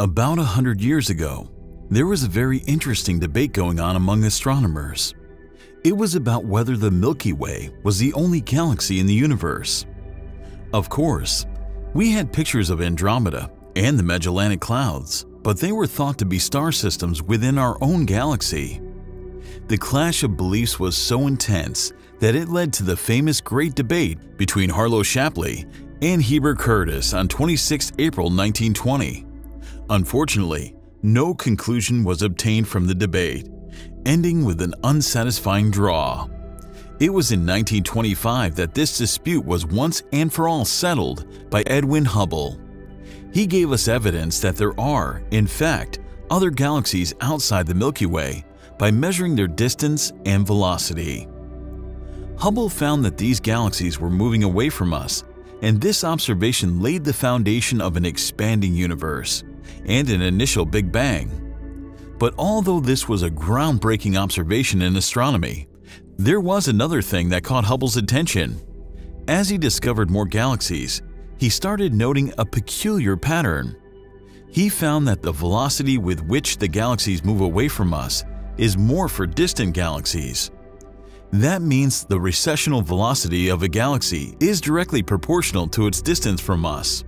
About a hundred years ago, there was a very interesting debate going on among astronomers. It was about whether the Milky Way was the only galaxy in the universe. Of course, we had pictures of Andromeda and the Magellanic Clouds, but they were thought to be star systems within our own galaxy. The clash of beliefs was so intense that it led to the famous Great Debate between Harlow Shapley and Heber Curtis on 26 April 1920. Unfortunately, no conclusion was obtained from the debate, ending with an unsatisfying draw. It was in 1925 that this dispute was once and for all settled by Edwin Hubble. He gave us evidence that there are, in fact, other galaxies outside the Milky Way by measuring their distance and velocity. Hubble found that these galaxies were moving away from us, and this observation laid the foundation of an expanding universe and an initial Big Bang. But although this was a groundbreaking observation in astronomy, there was another thing that caught Hubble's attention. As he discovered more galaxies, he started noting a peculiar pattern. He found that the velocity with which the galaxies move away from us is more for distant galaxies. That means the recessional velocity of a galaxy is directly proportional to its distance from us.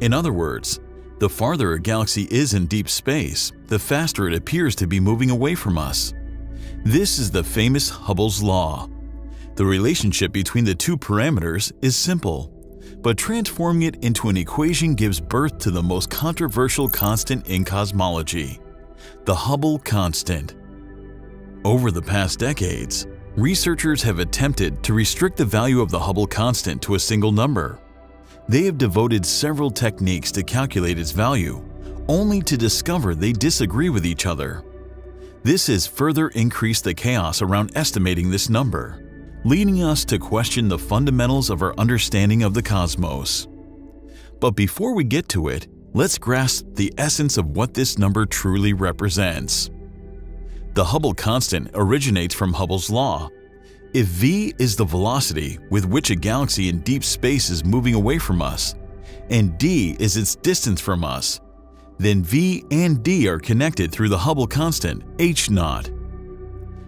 In other words, the farther a galaxy is in deep space, the faster it appears to be moving away from us. This is the famous Hubble's law. The relationship between the two parameters is simple, but transforming it into an equation gives birth to the most controversial constant in cosmology, the Hubble constant. Over the past decades, researchers have attempted to restrict the value of the Hubble constant to a single number. They have devoted several techniques to calculate its value, only to discover they disagree with each other. This has further increased the chaos around estimating this number, leading us to question the fundamentals of our understanding of the cosmos. But before we get to it, let's grasp the essence of what this number truly represents. The Hubble constant originates from Hubble's law, if v is the velocity with which a galaxy in deep space is moving away from us, and d is its distance from us, then v and d are connected through the Hubble constant, h naught.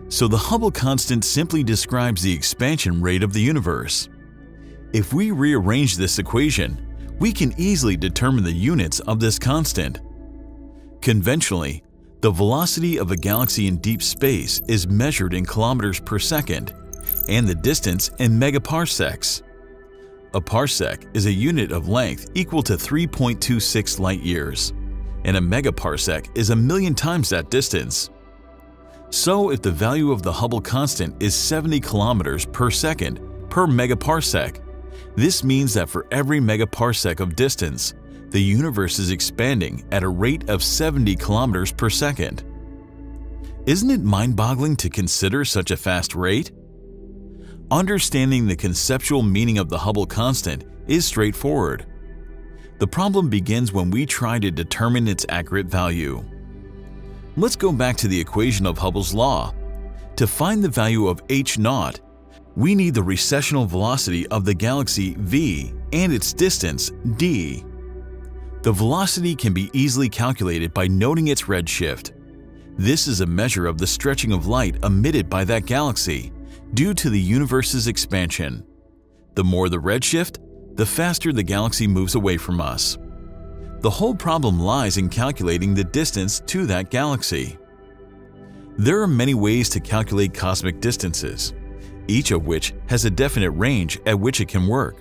So the Hubble constant simply describes the expansion rate of the universe. If we rearrange this equation, we can easily determine the units of this constant. Conventionally, the velocity of a galaxy in deep space is measured in kilometers per second and the distance in megaparsecs. A parsec is a unit of length equal to 3.26 light years, and a megaparsec is a million times that distance. So if the value of the Hubble constant is 70 kilometers per second per megaparsec, this means that for every megaparsec of distance, the universe is expanding at a rate of 70 kilometers per second. Isn't it mind-boggling to consider such a fast rate? Understanding the conceptual meaning of the Hubble constant is straightforward. The problem begins when we try to determine its accurate value. Let's go back to the equation of Hubble's law. To find the value of h naught, we need the recessional velocity of the galaxy v and its distance d. The velocity can be easily calculated by noting its redshift. This is a measure of the stretching of light emitted by that galaxy due to the universe's expansion. The more the redshift, the faster the galaxy moves away from us. The whole problem lies in calculating the distance to that galaxy. There are many ways to calculate cosmic distances, each of which has a definite range at which it can work.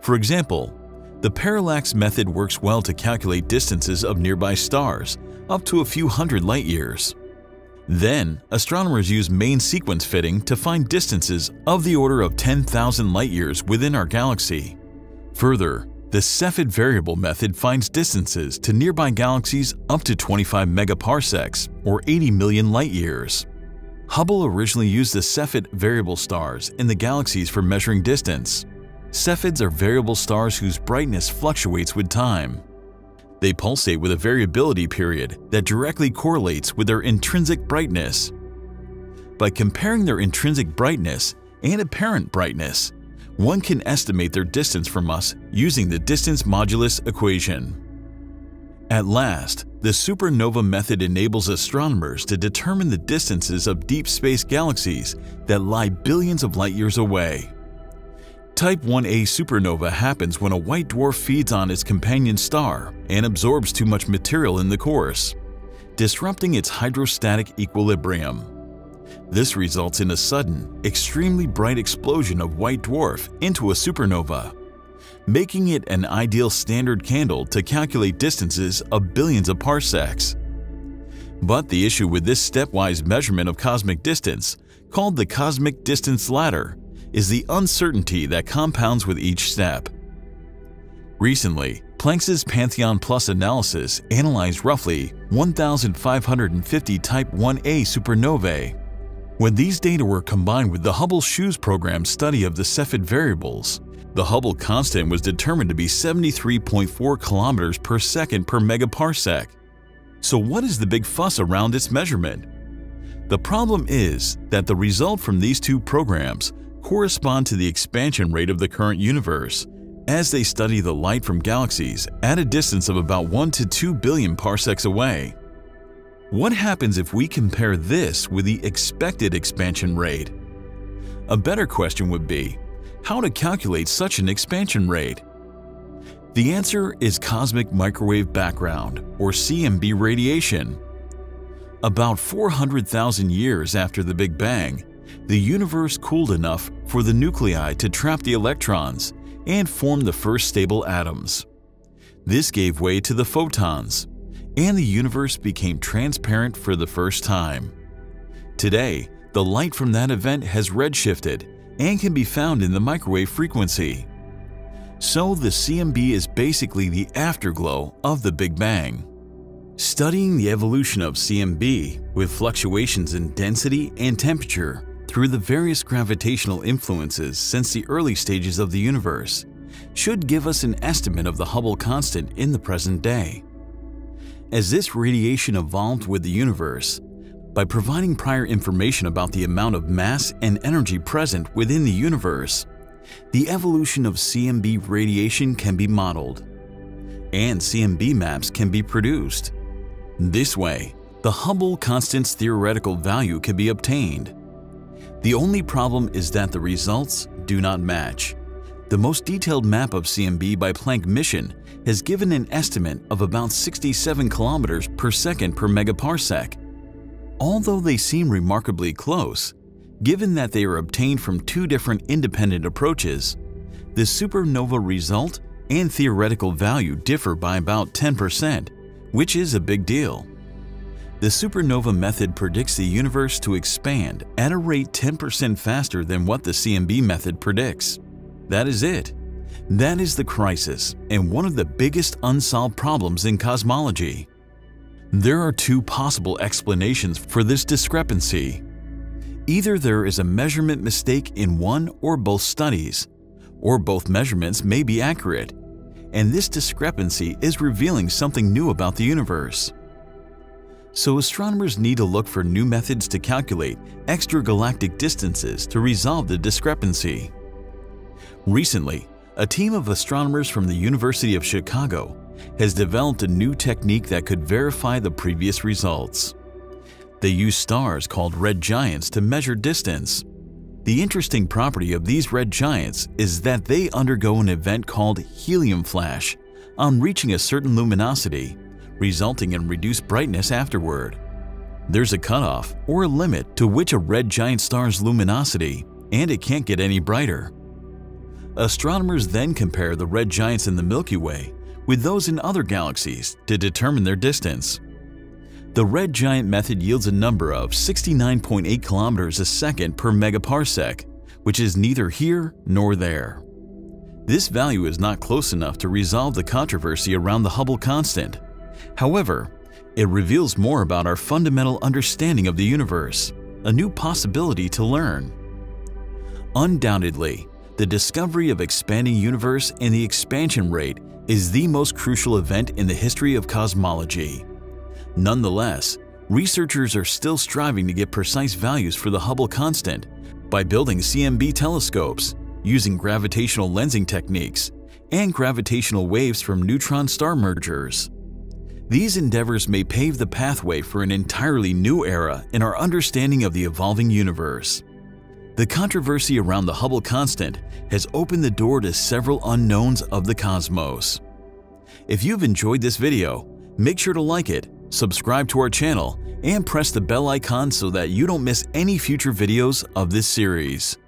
For example, the parallax method works well to calculate distances of nearby stars, up to a few hundred light years. Then, astronomers use main sequence fitting to find distances of the order of 10,000 light-years within our galaxy. Further, the Cepheid variable method finds distances to nearby galaxies up to 25 megaparsecs or 80 million light-years. Hubble originally used the Cepheid variable stars in the galaxies for measuring distance. Cepheids are variable stars whose brightness fluctuates with time. They pulsate with a variability period that directly correlates with their intrinsic brightness. By comparing their intrinsic brightness and apparent brightness, one can estimate their distance from us using the distance modulus equation. At last, the supernova method enables astronomers to determine the distances of deep space galaxies that lie billions of light years away. Type 1a supernova happens when a white dwarf feeds on its companion star and absorbs too much material in the course, disrupting its hydrostatic equilibrium. This results in a sudden, extremely bright explosion of white dwarf into a supernova making it an ideal standard candle to calculate distances of billions of parsecs. But the issue with this stepwise measurement of cosmic distance, called the cosmic distance ladder, is the uncertainty that compounds with each step. Recently, Planck's Pantheon Plus analysis analyzed roughly 1,550 Type 1a supernovae. When these data were combined with the Hubble SHOES program study of the Cepheid variables, the Hubble constant was determined to be 73.4 kilometers per second per megaparsec. So what is the big fuss around its measurement? The problem is that the result from these two programs correspond to the expansion rate of the current universe as they study the light from galaxies at a distance of about 1 to 2 billion parsecs away. What happens if we compare this with the expected expansion rate? A better question would be, how to calculate such an expansion rate. The answer is cosmic microwave background, or CMB radiation. About 400,000 years after the Big Bang, the universe cooled enough for the nuclei to trap the electrons and form the first stable atoms. This gave way to the photons, and the universe became transparent for the first time. Today, the light from that event has redshifted and can be found in the microwave frequency. So the CMB is basically the afterglow of the Big Bang. Studying the evolution of CMB with fluctuations in density and temperature through the various gravitational influences since the early stages of the universe should give us an estimate of the Hubble constant in the present day. As this radiation evolved with the universe, by providing prior information about the amount of mass and energy present within the universe, the evolution of CMB radiation can be modeled, and CMB maps can be produced. This way, the Hubble constant's theoretical value can be obtained. The only problem is that the results do not match. The most detailed map of CMB by Planck mission has given an estimate of about 67 kilometers per second per megaparsec, Although they seem remarkably close, given that they are obtained from two different independent approaches, the supernova result and theoretical value differ by about 10%, which is a big deal. The supernova method predicts the universe to expand at a rate 10% faster than what the CMB method predicts. That is it. That is the crisis and one of the biggest unsolved problems in cosmology. There are two possible explanations for this discrepancy. Either there is a measurement mistake in one or both studies, or both measurements may be accurate, and this discrepancy is revealing something new about the universe. So astronomers need to look for new methods to calculate extragalactic distances to resolve the discrepancy. Recently, a team of astronomers from the University of Chicago has developed a new technique that could verify the previous results. They use stars called red giants to measure distance. The interesting property of these red giants is that they undergo an event called helium flash on reaching a certain luminosity, resulting in reduced brightness afterward. There's a cutoff or a limit to which a red giant star's luminosity, and it can't get any brighter. Astronomers then compare the red giants in the Milky Way with those in other galaxies to determine their distance. The red giant method yields a number of 69.8 kilometers a second per megaparsec, which is neither here nor there. This value is not close enough to resolve the controversy around the Hubble constant. However, it reveals more about our fundamental understanding of the universe, a new possibility to learn. Undoubtedly, the discovery of expanding universe and the expansion rate is the most crucial event in the history of cosmology. Nonetheless, researchers are still striving to get precise values for the Hubble constant by building CMB telescopes, using gravitational lensing techniques, and gravitational waves from neutron star mergers. These endeavors may pave the pathway for an entirely new era in our understanding of the evolving universe. The controversy around the Hubble constant has opened the door to several unknowns of the cosmos. If you've enjoyed this video, make sure to like it, subscribe to our channel, and press the bell icon so that you don't miss any future videos of this series.